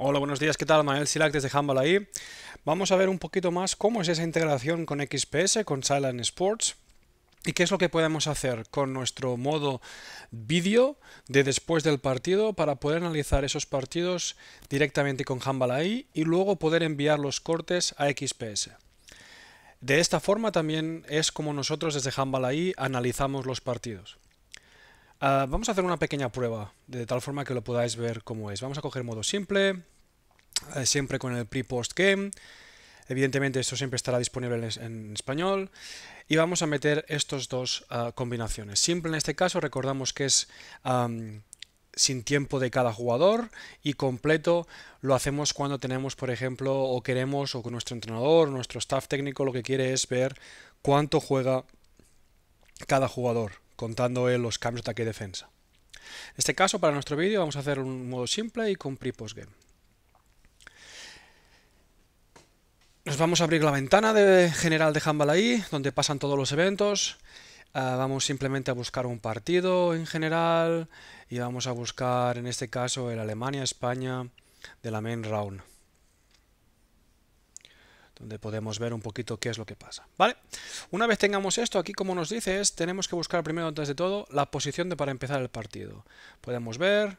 Hola, buenos días, ¿qué tal? Manuel Silac desde Humble ahí. Vamos a ver un poquito más cómo es esa integración con XPS, con Silent Sports. ¿Y qué es lo que podemos hacer con nuestro modo vídeo de después del partido para poder analizar esos partidos directamente con Humble y luego poder enviar los cortes a XPS? De esta forma también es como nosotros desde Humble analizamos los partidos. Uh, vamos a hacer una pequeña prueba, de tal forma que lo podáis ver cómo es. Vamos a coger modo simple, siempre con el pre-post game. Evidentemente esto siempre estará disponible en, español. Y vamos a meter estas dos uh, combinaciones. Simple en este caso, recordamos que es sin tiempo de cada jugador y completo lo hacemos cuando tenemos, por ejemplo, o queremos, o con nuestro entrenador, nuestro staff técnico, lo que quiere es ver cuánto juega cada jugador contando los cambios de ataque y defensa. En este caso, para nuestro vídeo, vamos a hacer un modo simple y con pre-post-game. Nos vamos a abrir la ventana de general de ahí, donde pasan todos los eventos. Uh, vamos simplemente a buscar un partido en general y vamos a buscar, en este caso, el Alemania-España de la main round donde podemos ver un poquito qué es lo que pasa. ¿Vale? Una vez tengamos esto, aquí como nos dice es, tenemos que buscar primero antes de todo la posición de para empezar el partido. Podemos ver,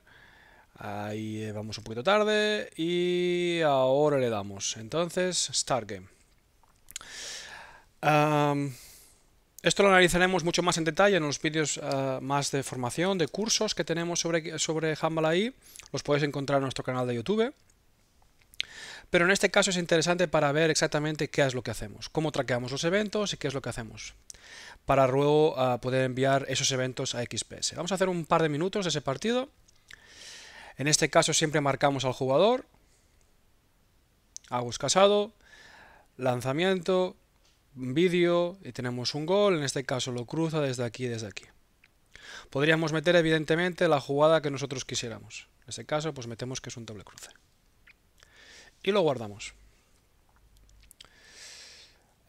ahí eh, vamos un poquito tarde y ahora le damos. Entonces, Start Game. Esto lo analizaremos mucho más en detalle en los vídeos uh, más de formación, de cursos que tenemos sobre, sobre Humble AI. Los podéis encontrar en nuestro canal de YouTube. Pero en este caso es interesante para ver exactamente qué es lo que hacemos, cómo traqueamos los eventos y qué es lo que hacemos, para luego uh, poder enviar esos eventos a XPS. Vamos a hacer un par de minutos de ese partido. En este caso siempre marcamos al jugador, Agus Casado, lanzamiento, vídeo y tenemos un gol, en este caso lo cruza desde aquí y desde aquí. Podríamos meter evidentemente la jugada que nosotros quisiéramos. En este caso pues metemos que es un doble cruce y lo guardamos.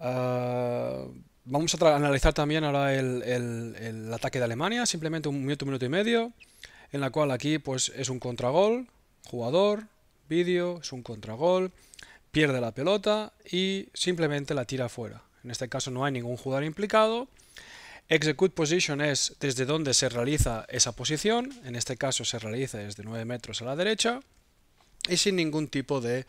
Uh, vamos a analizar también ahora el, el, el, ataque de Alemania, simplemente un minuto, un minuto y medio, en la cual aquí pues es un contragol, jugador, vídeo, es un contragol, pierde la pelota y simplemente la tira fuera. En este caso no hay ningún jugador implicado. Execute position es desde donde se realiza esa posición, en este caso se realiza desde 9 metros a la derecha y sin ningún tipo de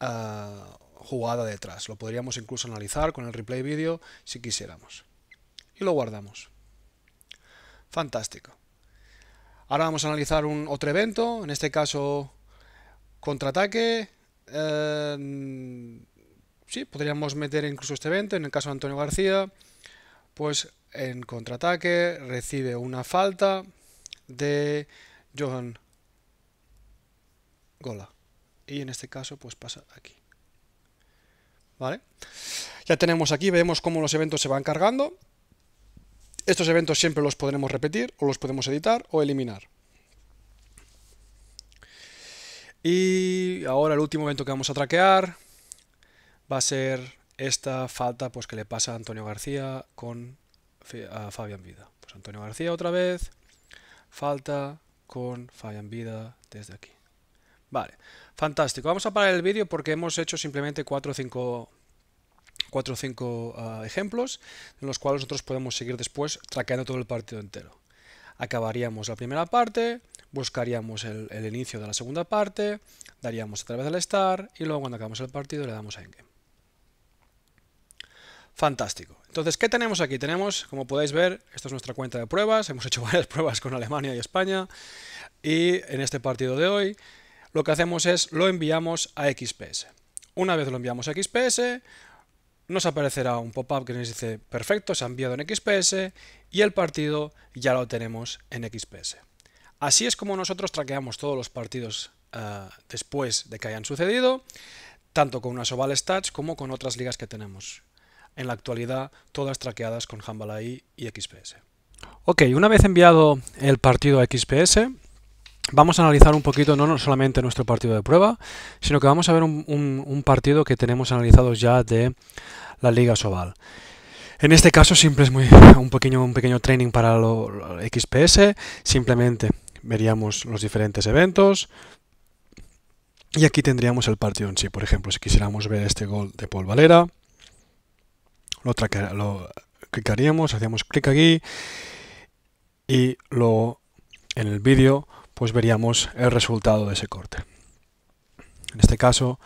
uh, jugada detrás. Lo podríamos incluso analizar con el replay vídeo si quisiéramos. Y lo guardamos. Fantástico. Ahora vamos a analizar un otro evento, en este caso contraataque. Eh, sí, podríamos meter incluso este evento, en el caso de Antonio García, pues en contraataque recibe una falta de Johan Gola. Y en este caso, pues pasa aquí. ¿Vale? Ya tenemos aquí, vemos cómo los eventos se van cargando. Estos eventos siempre los podremos repetir, o los podemos editar o eliminar. Y ahora el último evento que vamos a traquear va a ser esta falta pues, que le pasa a Antonio García con Fabián Vida. Pues Antonio García otra vez, falta con Fabián Vida desde aquí. Vale, fantástico. Vamos a parar el vídeo porque hemos hecho simplemente 4 o 5 4 o 5 ejemplos en los cuales nosotros podemos seguir después traqueando todo el partido entero. Acabaríamos la primera parte, buscaríamos el, el, inicio de la segunda parte, daríamos otra vez al start y luego cuando acabamos el partido le damos a endgame. Fantástico. Entonces, ¿qué tenemos aquí? Tenemos, como podéis ver, esta es nuestra cuenta de pruebas. Hemos hecho varias pruebas con Alemania y España. Y en este partido de hoy lo que hacemos es lo enviamos a XPS. Una vez lo enviamos a XPS, nos aparecerá un pop-up que nos dice perfecto, se ha enviado en XPS y el partido ya lo tenemos en XPS. Así es como nosotros traqueamos todos los partidos uh, después de que hayan sucedido, tanto con unas Oval Stats como con otras ligas que tenemos. En la actualidad, todas traqueadas con AI y XPS. Ok, una vez enviado el partido a XPS, vamos a analizar un poquito no solamente nuestro partido de prueba, sino que vamos a ver un, partido que tenemos analizado ya de la Liga Sobal. En este caso siempre es muy, un, pequeño, un pequeño training para lo XPS, simplemente veríamos los diferentes eventos, Y aquí tendríamos el partido en sí. Por ejemplo, si quisiéramos ver este gol de Paul Valera, lo, lo clicaríamos, hacíamos clic aquí y luego en el vídeo pues veríamos el resultado de ese corte. En este caso,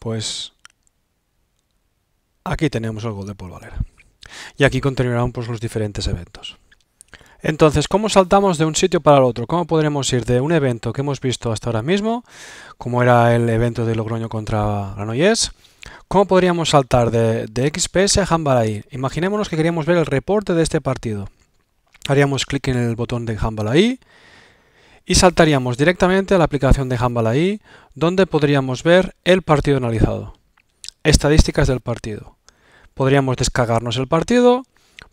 pues aquí tenemos el gol de Paul Valera. Y aquí continuarán pues, los diferentes eventos. Entonces, ¿cómo saltamos de un sitio para el otro? ¿Cómo podremos ir de un evento que hemos visto hasta ahora mismo, como era el evento de Logroño contra Granollers? ¿Cómo podríamos saltar de, XPS a Handball Imaginémonos que queríamos ver el reporte de este partido. Haríamos clic en el botón de Handball y saltaríamos directamente a la aplicación de Handball donde podríamos ver el partido analizado. Estadísticas del partido. Podríamos descargarnos el partido,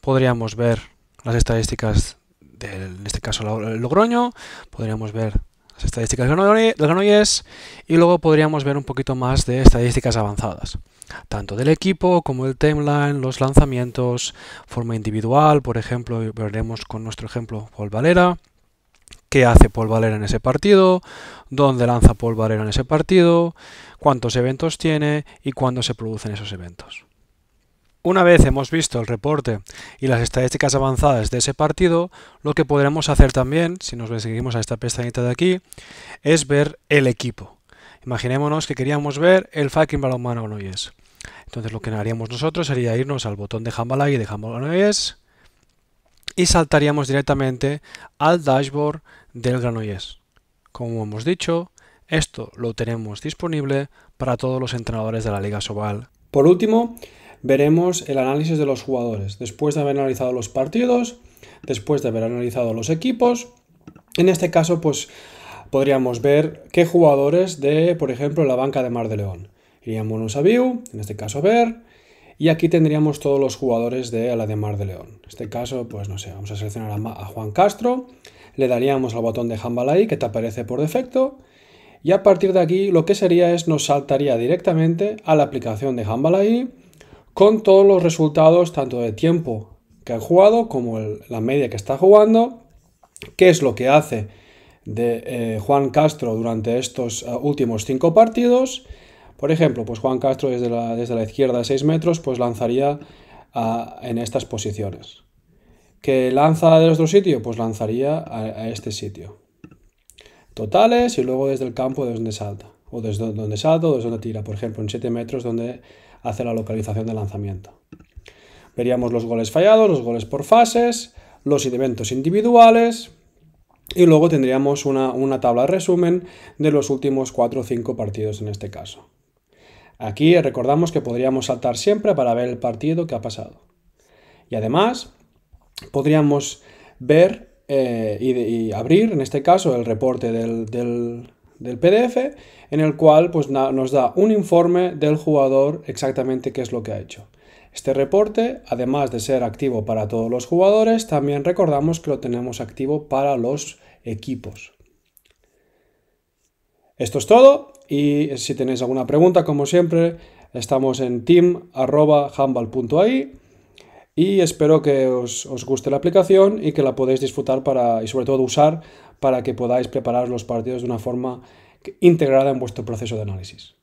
podríamos ver las estadísticas del, en este caso el Logroño, podríamos ver las estadísticas del Granollers y luego podríamos ver un poquito más de estadísticas avanzadas, tanto del equipo como el timeline, los lanzamientos, forma individual, por ejemplo, veremos con nuestro ejemplo Paul Valera, qué hace Paul Valera en ese partido, dónde lanza Paul Valera en ese partido, cuántos eventos tiene y cuándo se producen esos eventos. Una vez hemos visto el reporte y las estadísticas avanzadas de ese partido, lo que podremos hacer también, si nos seguimos a esta pestañita de aquí, es ver el equipo. Imaginémonos que queríamos ver el fucking balonmano Granollers. Entonces lo que haríamos nosotros sería irnos al botón de Handball y de Granollers y saltaríamos directamente al dashboard del Granollers. Como hemos dicho, esto lo tenemos disponible para todos los entrenadores de la Liga Sobal. Por último, veremos el análisis de los jugadores, después de haber analizado los partidos, después de haber analizado los equipos. En este caso, pues podríamos ver qué jugadores de, por ejemplo, la banca de Mar de León. Iríamos a View, en este caso ver, y aquí tendríamos todos los jugadores de la de León. En este caso, pues no sé, vamos a seleccionar a Juan Castro, le daríamos al botón de Handball que te aparece por defecto, y a partir de aquí lo que sería es nos saltaría directamente a la aplicación de Handball con todos los resultados tanto de tiempo que ha jugado como la media que está jugando, qué es lo que hace de eh, Juan Castro durante estos eh, últimos cinco partidos. Por ejemplo, pues Juan Castro desde la, desde la izquierda de 6 metros pues lanzaría en estas posiciones. ¿Que lanza de otro sitio? Pues lanzaría a, este sitio. Totales y luego desde el campo de donde salta. O desde donde salta o desde donde tira. Por ejemplo, en 7 metros donde hace la localización de lanzamiento. Veríamos los goles fallados, los goles por fases, los eventos individuales y luego tendríamos una, tabla de resumen de los últimos 4 o 5 partidos en este caso. Aquí recordamos que podríamos saltar siempre para ver el partido que ha pasado. Y además podríamos ver eh, y, abrir, en este caso, el reporte del, PDF en el cual pues, nos da un informe del jugador exactamente qué es lo que ha hecho. Este reporte, además de ser activo para todos los jugadores, también recordamos que lo tenemos activo para los equipos. Esto es todo y si tenéis alguna pregunta, como siempre, estamos en team.humble.ai y espero que os, guste la aplicación y que la podéis disfrutar para, y sobre todo usar para que podáis preparar los partidos de una forma integrada en vuestro proceso de análisis.